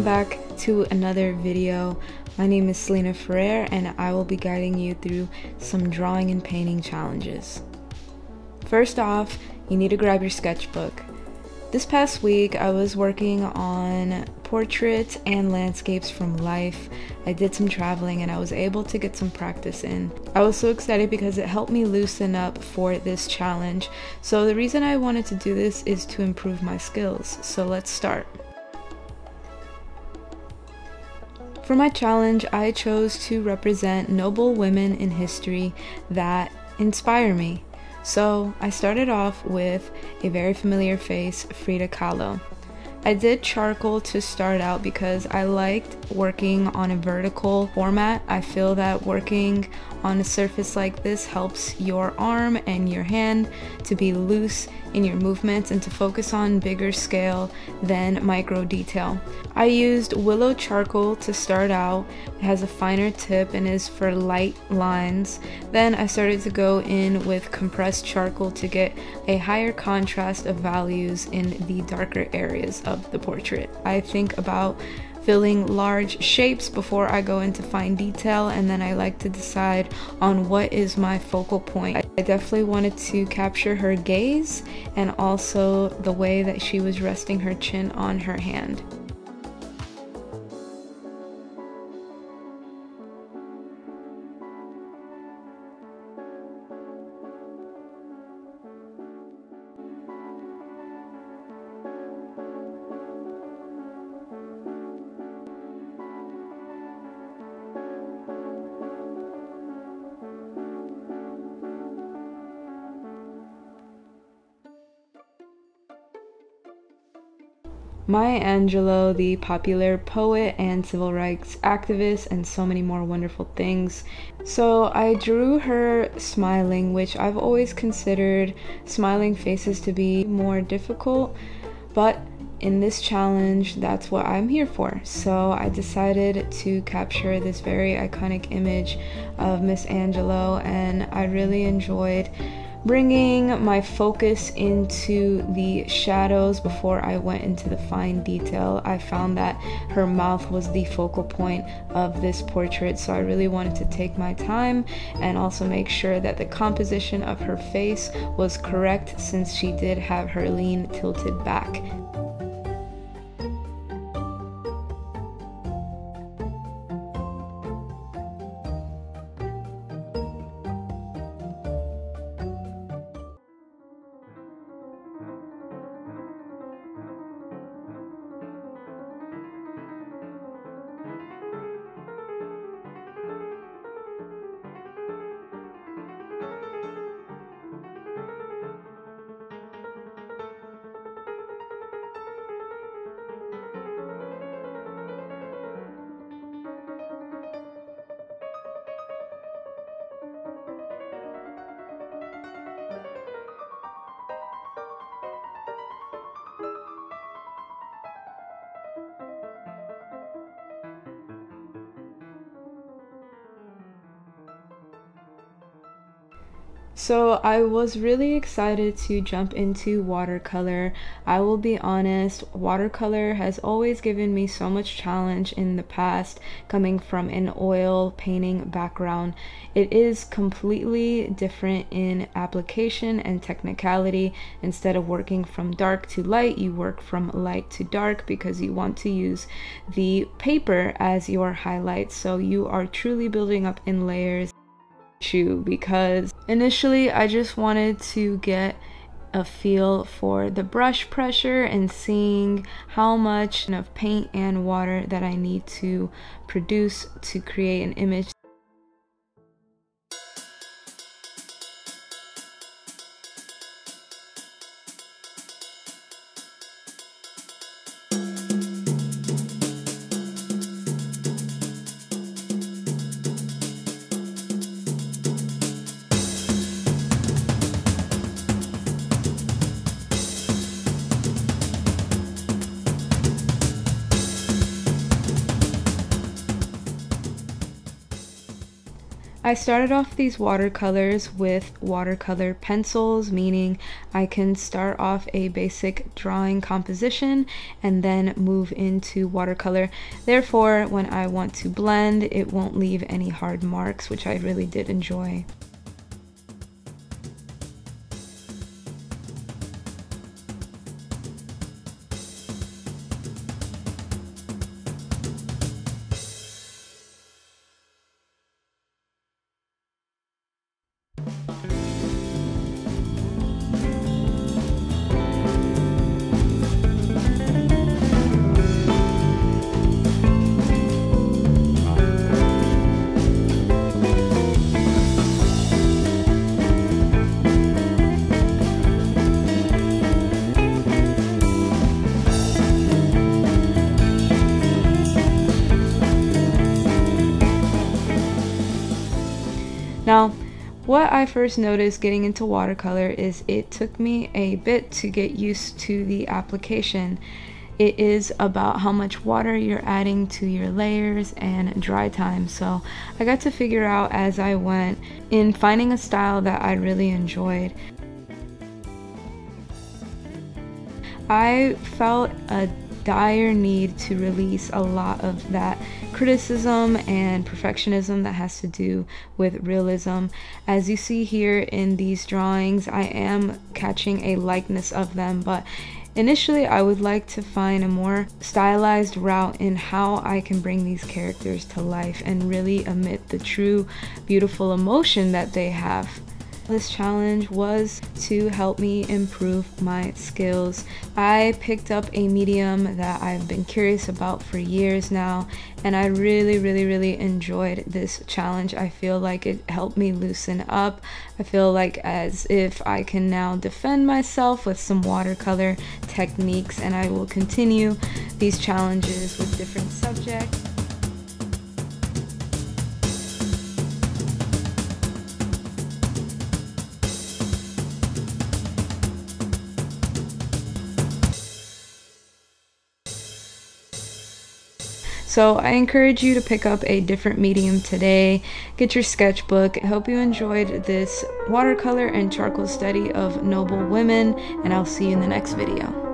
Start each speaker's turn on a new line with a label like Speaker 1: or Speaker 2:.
Speaker 1: welcome back to another video. My name is Selena Ferrer and I will be guiding you through some drawing and painting challenges. First off, you need to grab your sketchbook. This past week I was working on portraits and landscapes from life. I did some traveling and I was able to get some practice in. I was so excited because it helped me loosen up for this challenge. So the reason I wanted to do this is to improve my skills. So let's start. For my challenge, I chose to represent noble women in history that inspire me. So I started off with a very familiar face, Frida Kahlo. I did charcoal to start out because I liked working on a vertical format. I feel that working on a surface like this helps your arm and your hand to be loose in your movements and to focus on bigger scale than micro detail. I used willow charcoal to start out. It has a finer tip and is for light lines. Then I started to go in with compressed charcoal to get a higher contrast of values in the darker areas of the portrait. I think about filling large shapes before I go into fine detail and then I like to decide on what is my focal point. I definitely wanted to capture her gaze and also the way that she was resting her chin on her hand. Maya Angelou, the popular poet and civil rights activist, and so many more wonderful things. So I drew her smiling, which I've always considered smiling faces to be more difficult, but in this challenge, that's what I'm here for. So I decided to capture this very iconic image of Miss Angelou, and I really enjoyed bringing my focus into the shadows before I went into the fine detail. I found that her mouth was the focal point of this portrait, so I really wanted to take my time and also make sure that the composition of her face was correct since she did have her lean tilted back. So I was really excited to jump into watercolor. I will be honest, watercolor has always given me so much challenge in the past coming from an oil painting background. It is completely different in application and technicality. Instead of working from dark to light, you work from light to dark because you want to use the paper as your highlight. So you are truly building up in layers because initially I just wanted to get a feel for the brush pressure and seeing how much of paint and water that I need to produce to create an image I started off these watercolors with watercolor pencils, meaning I can start off a basic drawing composition and then move into watercolor. Therefore, when I want to blend, it won't leave any hard marks, which I really did enjoy. Now, what I first noticed getting into watercolor is it took me a bit to get used to the application. It is about how much water you're adding to your layers and dry time. So I got to figure out as I went in finding a style that I really enjoyed. I felt a dire need to release a lot of that criticism and perfectionism that has to do with realism. As you see here in these drawings, I am catching a likeness of them, but Initially, I would like to find a more stylized route in how I can bring these characters to life and really emit the true beautiful emotion that they have. This challenge was to help me improve my skills. I picked up a medium that I've been curious about for years now, and I really, really, really enjoyed this challenge. I feel like it helped me loosen up. I feel like as if I can now defend myself with some watercolor techniques, and I will continue these challenges with different subjects. So I encourage you to pick up a different medium today. Get your sketchbook. I hope you enjoyed this watercolor and charcoal study of noble women, and I'll see you in the next video.